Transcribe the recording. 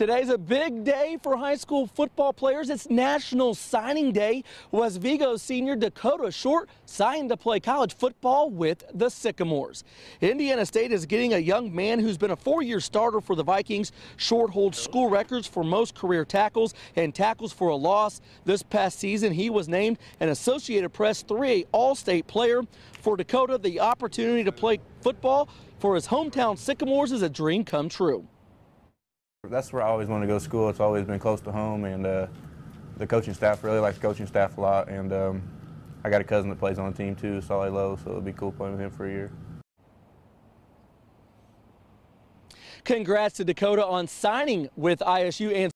Today's a big day for high school football players. It's National Signing Day. West Vigo senior Dakota Short signed to play college football with the Sycamores. Indiana State is getting a young man who's been a four-year starter for the Vikings. Short holds school records for most career tackles and tackles for a loss. This past season, he was named an Associated Press 3A All-State player. For Dakota, the opportunity to play football for his hometown Sycamores is a dream come true. That's where I always wanted to go to school. It's always been close to home, and uh, the coaching staff really likes the coaching staff a lot. And um, I got a cousin that plays on the team too, Solly Lowe, so it'll be cool playing with him for a year. Congrats to Dakota on signing with ISU and